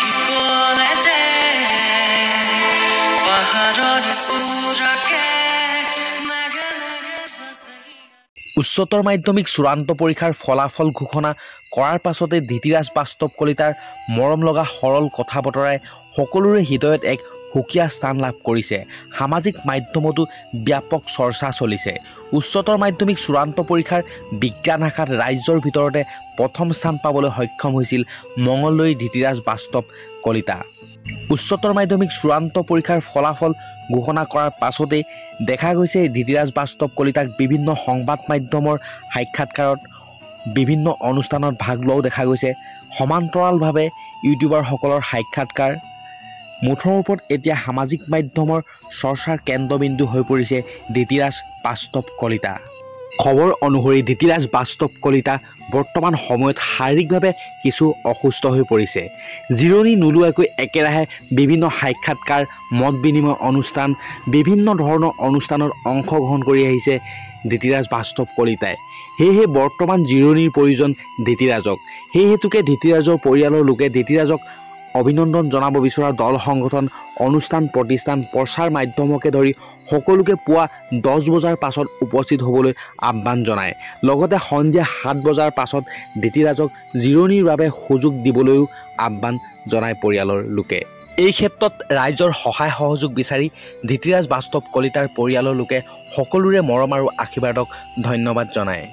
শিকলে যে পাহাৰৰ চূড়াকে মেঘে মেঘে বচাই উচ্চতৰ মাধ্যমিক চূড়ান্ত পৰীক্ষাৰ ফলাফল ঘোষণা কৰাৰ পাছতে ধীতিৰাজ বাস্তৱ কলিতাৰ মৰম লগা সৰল কথা বতৰাই সকলোৰে হৃদয়ত এক সুকীয়া স্থান লাভ কৰিছে। সামাজিক মাধ্যমতো ব্যাপক চৰ্চা চলিছে। উচ্চতৰ মাধ্যমিক চূড়ান্ত পৰীক্ষাৰ বিজ্ঞান শাখাত ৰাজ্যৰ ভিতৰতে প্ৰথম স্থান পাবলৈ সক্ষম হৈছিল মঙলদৈ ধীতিৰাজ বাস্তৱ কলিতা। উচ্চতৰ মাধ্যমিক চূড়ান্ত পৰীক্ষাৰ ফলাফল ঘোষণা কৰাৰ পাছতেই দেখা গৈছে ধীতিৰাজ বাস্তৱ কলিতাক বিভিন্ন সংবাদ মাধ্যমৰ সাক্ষাৎকাৰত বিভিন্ন অনুষ্ঠানত ভাগ লোৱাও দেখা গৈছে। সমান্তৰালভাৱে ইউটিউবাৰসকলৰ সাক্ষাৎকাৰ মুঠৰ ওপৰত এতিয়া সামাজিক মাধ্যমৰ চৰ্চাৰ কেন্দ্ৰবিন্দু হৈ পৰিছে ধীতিৰাজ বাস্তৱ কলিতা। খবৰ অনুসৰি ধীতিৰাজ বাস্তৱ কলিতা বৰ্তমান সময়ত শাৰীৰিকভাৱে কিছু অসুস্থ হৈ পৰিছে। জিৰণি নোলোৱাকৈ একেৰাহে বিভিন্ন সাক্ষাৎকাৰ মত বিনিময় অনুষ্ঠান বিভিন্ন ধৰণৰ অনুষ্ঠানত অংশগ্ৰহণ কৰি আহিছে ধীতিৰাজ বাস্তৱ কলিতাই। সেয়েহে বৰ্তমান জিৰণিৰ প্ৰয়োজন ধীতিৰাজক। সেই হেতুকে ধীতিৰাজৰ পৰিয়ালৰ লোকে ধীতিৰাজক অভিনন্দন জনাব বিচৰা দল সংগঠন অনুষ্ঠান প্ৰতিষ্ঠান প্ৰচাৰ মাধ্যমকে ধৰি সকলোকে পুৱা দহ বজাৰ পাছত উপস্থিত হ'বলৈ আহ্বান জনায়। লগতে সন্ধিয়া সাত বজাৰ পাছত ধীতিৰাজক জিৰণিৰ বাবে সুযোগ দিবলৈও আহ্বান জনায় পৰিয়ালৰ লোকে। এই ক্ষেত্ৰত ৰাইজৰ সহায় সহযোগ বিচাৰি ধীতিৰাজ বাস্তৱ কলিতাৰ পৰিয়ালৰ লোকে সকলোৰে মৰম আৰু আশীৰ্বাদক ধন্যবাদ জনায়।